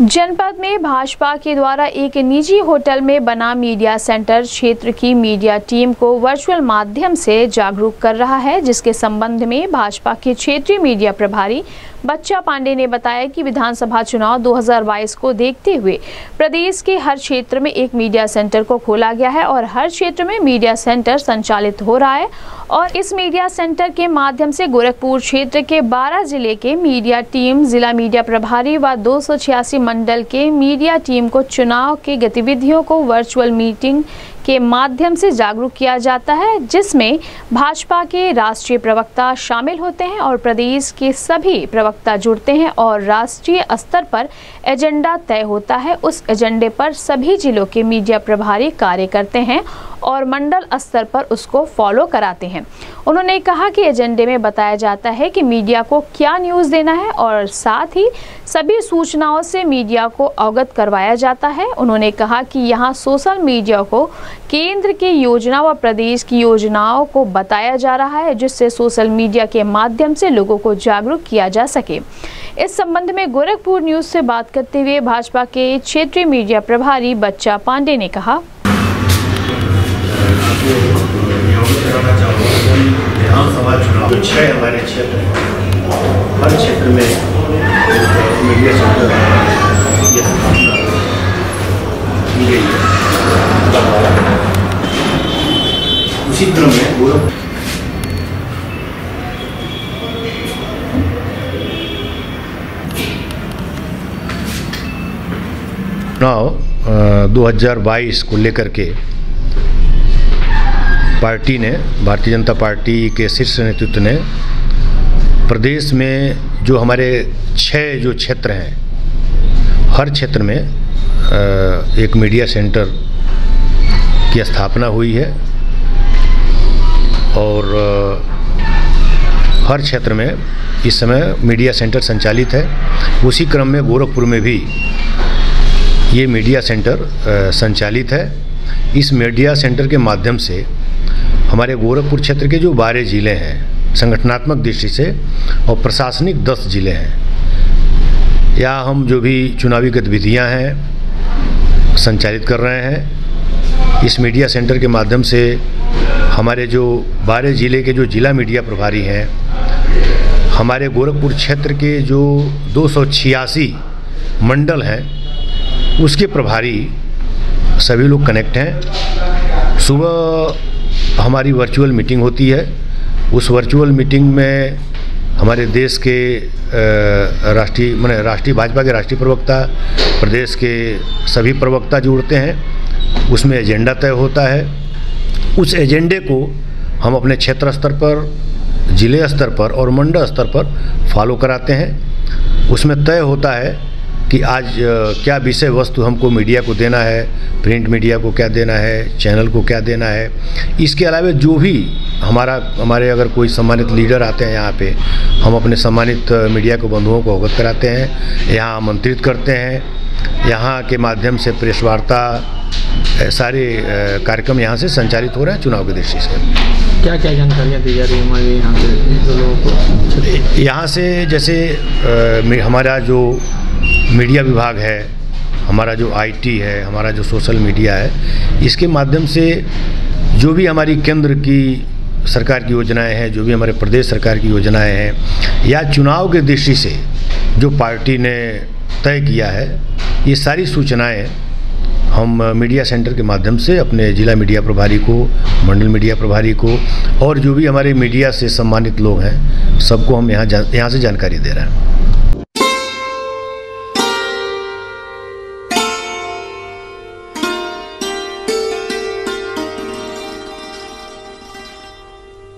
जनपद में भाजपा के द्वारा एक निजी होटल में बना मीडिया सेंटर क्षेत्र की मीडिया टीम को वर्चुअल माध्यम से जागरूक कर रहा है, जिसके संबंध में भाजपा के क्षेत्रीय मीडिया प्रभारी बच्चा पांडे ने बताया कि विधानसभा चुनाव 2022 को देखते हुए प्रदेश के हर क्षेत्र में एक मीडिया सेंटर को खोला गया है और हर क्षेत्र में मीडिया सेंटर संचालित हो रहा है और इस मीडिया सेंटर के माध्यम से गोरखपुर क्षेत्र के 12 ज़िले के मीडिया टीम, जिला मीडिया प्रभारी व दो सौ छियासी मंडल के मीडिया टीम को चुनाव के गतिविधियों को वर्चुअल मीटिंग के माध्यम से जागरूक किया जाता है, जिसमें भाजपा के राष्ट्रीय प्रवक्ता शामिल होते हैं और प्रदेश के सभी प्रवक्ता जुड़ते हैं और राष्ट्रीय स्तर पर एजेंडा तय होता है। उस एजेंडे पर सभी जिलों के मीडिया प्रभारी कार्य करते हैं और मंडल स्तर पर उसको फॉलो कराते हैं। उन्होंने कहा कि एजेंडे में बताया जाता है कि मीडिया को क्या न्यूज़ देना है और साथ ही सभी सूचनाओं से मीडिया को अवगत करवाया जाता है। उन्होंने कहा कि यहाँ सोशल मीडिया को केंद्र की योजना व प्रदेश की योजनाओं को बताया जा रहा है, जिससे सोशल मीडिया के माध्यम से लोगों को जागरूक किया जा सके। इस संबंध में गोरखपुर न्यूज़ से बात करते हुए भाजपा के क्षेत्रीय मीडिया प्रभारी बच्चा पांडे ने कहा। विधानसभा चुनाव जो छः हमारे क्षेत्र हर क्षेत्र में मीडिया सेंटर की स्थापना की गई उसी क्रम में गोरख चुनाव 2022 को लेकर के पार्टी ने, भारतीय जनता पार्टी के शीर्ष नेतृत्व ने, प्रदेश में जो हमारे छः जो क्षेत्र हैं, हर क्षेत्र में एक मीडिया सेंटर की स्थापना हुई है और हर क्षेत्र में इस समय मीडिया सेंटर संचालित है। उसी क्रम में गोरखपुर में भी ये मीडिया सेंटर संचालित है। इस मीडिया सेंटर के माध्यम से हमारे गोरखपुर क्षेत्र के जो बारह ज़िले हैं, संगठनात्मक दृष्टि से और प्रशासनिक दस ज़िले हैं, या हम जो भी चुनावी गतिविधियाँ हैं, संचालित कर रहे हैं, इस मीडिया सेंटर के माध्यम से हमारे जो बारह ज़िले के जो जिला मीडिया प्रभारी हैं, हमारे गोरखपुर क्षेत्र के जो दो सौ छियासी मंडल हैं, उसके प्रभारी सभी लोग कनेक्ट हैं। सुबह हमारी वर्चुअल मीटिंग होती है। उस वर्चुअल मीटिंग में हमारे देश के राष्ट्रीय, मैंने राष्ट्रीय, भाजपा के राष्ट्रीय प्रवक्ता, प्रदेश के सभी प्रवक्ता जुड़ते हैं। उसमें एजेंडा तय होता है। उस एजेंडे को हम अपने क्षेत्र स्तर पर, ज़िले स्तर पर और मंडल स्तर पर फॉलो कराते हैं। उसमें तय होता है कि आज क्या विषय वस्तु हमको मीडिया को देना है प्रिंट मीडिया को क्या देना है चैनल को क्या देना है इसके अलावा जो भी हमारा हमारे अगर कोई सम्मानित लीडर आते हैं यहाँ पे हम अपने सम्मानित मीडिया को बंधुओं को अवगत कराते हैं यहाँ आमंत्रित करते हैं यहाँ के माध्यम से प्रेस वार्ता सारे कार्यक्रम यहाँ से संचालित हो रहे हैं चुनाव की दृष्टि से। क्या क्या जानकारियाँ दी जा रही है हमारे यहाँ के लोगों को? यहाँ से जैसे हमारा जो मीडिया विभाग है, हमारा जो आईटी है, हमारा जो सोशल मीडिया है, इसके माध्यम से जो भी हमारी केंद्र की सरकार की योजनाएँ हैं, जो भी हमारे प्रदेश सरकार की योजनाएँ हैं, या चुनाव के दृष्टि से जो पार्टी ने तय किया है, ये सारी सूचनाएँ हम मीडिया सेंटर के माध्यम से अपने जिला मीडिया प्रभारी को, मंडल मीडिया प्रभारी को, और जो भी हमारे मीडिया से सम्मानित लोग हैं, सबको हम यहाँ यहाँ से जानकारी दे रहे हैं।